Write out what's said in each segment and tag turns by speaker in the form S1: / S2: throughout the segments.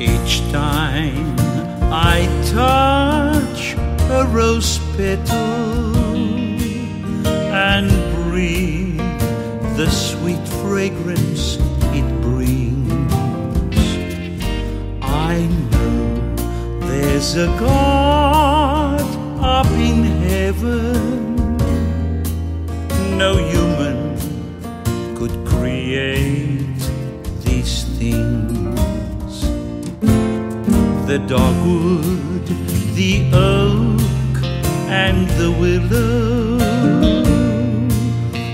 S1: Each time I touch a rose petal and breathe the sweet fragrance it brings, I know there's a God up in heaven. No human could create these things. The dogwood, the oak, and the willow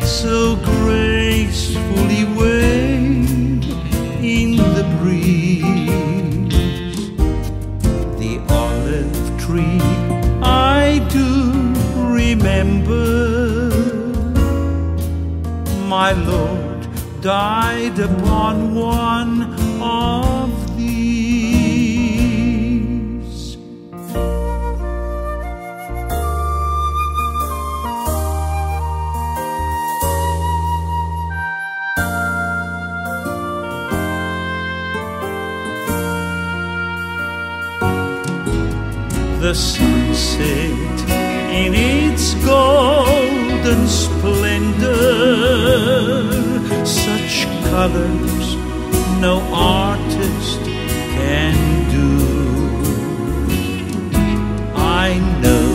S1: so gracefully wave in the breeze. The olive tree I do remember. My Lord died upon one of The sunset in its golden splendor, such colors no artist can do. I know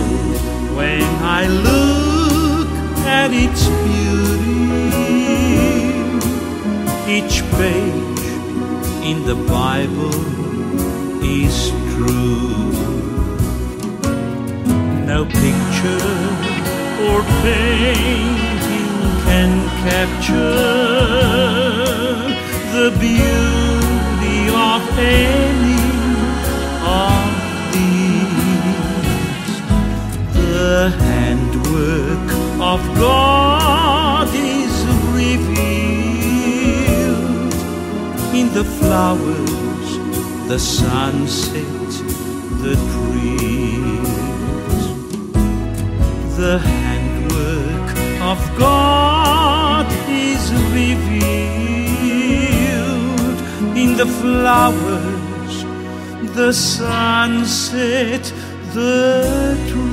S1: when I look at its beauty, each page in the Bible or painting can capture the beauty of any of these. The handwork of God is revealed in the flowers, the sunset, the trees. The of God is revealed in the flowers, the sunset, the trees.